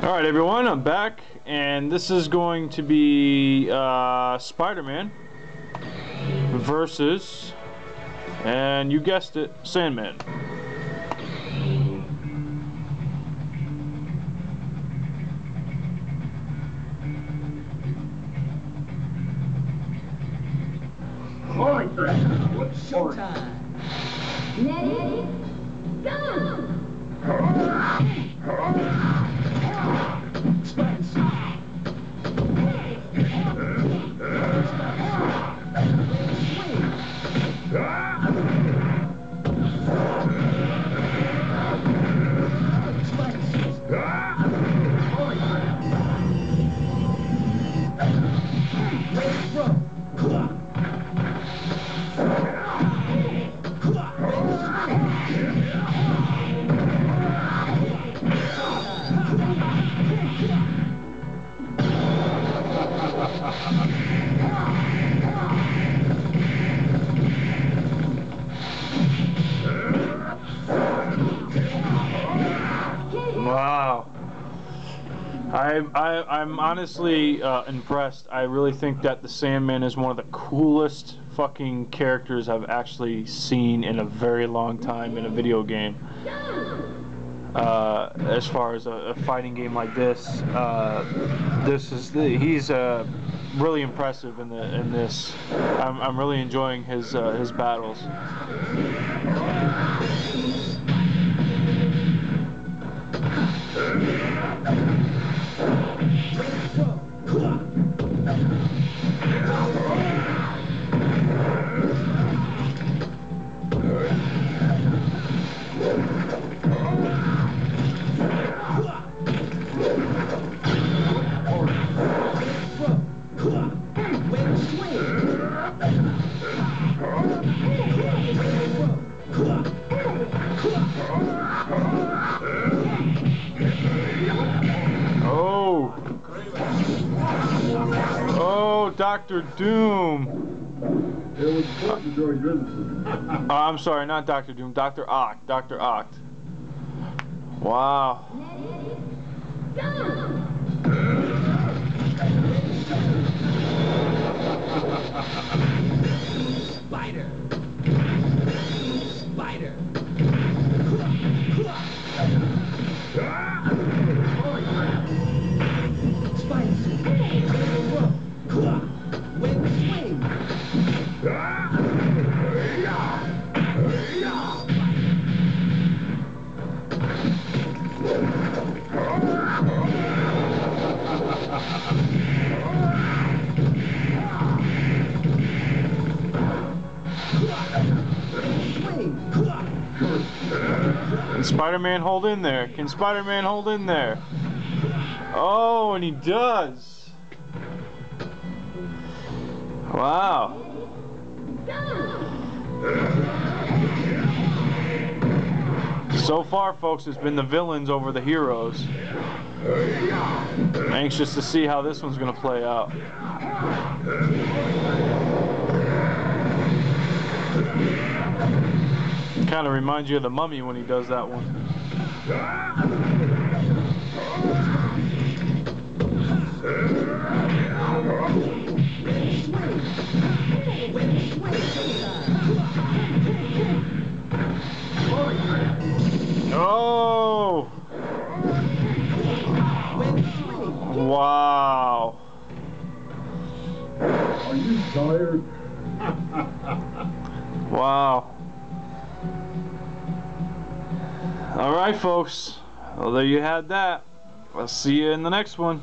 Alright everyone, I'm back and this is going to be uh, Spider-Man versus, and you guessed it, Sandman. Holy crap! What's Showtime. Ready? Go! Wow. I, I, I'm honestly uh, impressed. I really think that the Sandman is one of the coolest fucking characters I've actually seen in a very long time in a video game. Uh, as far as a, a, fighting game like this, uh, this is the, he's uh, really impressive in the in this. I'm, I'm really enjoying his uh, his battles. Oh! Oh, Doctor Doom! It was Dr. I'm sorry, not Doctor Doom, Doctor Ock, Doctor Ock. Wow. Can Spider-Man hold in there? Can Spider-Man hold in there? Oh, and he does. Wow. So far, folks, it's been the villains over the heroes. Anxious to see how this one's going to play out. Kind of reminds you of the mummy when he does that one. Oh! Wow. Are you tired? Wow. All right, folks. Well, there you had that. I'll see you in the next one.